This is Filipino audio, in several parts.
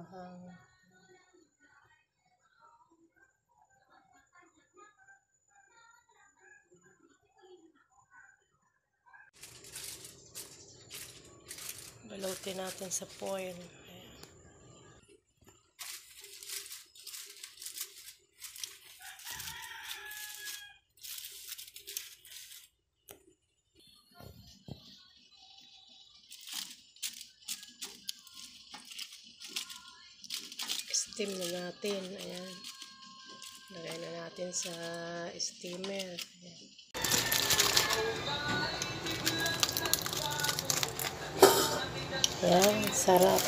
Mahang. Balutin natin sa foil. Steam na natin. Ayan. Lagay na natin sa steamer. Ayan. Ayan, sarap.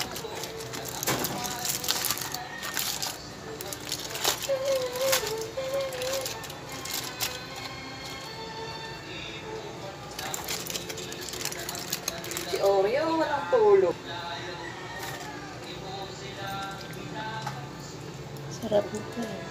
Si Oreo, walang tulog. Sarap nito. eh.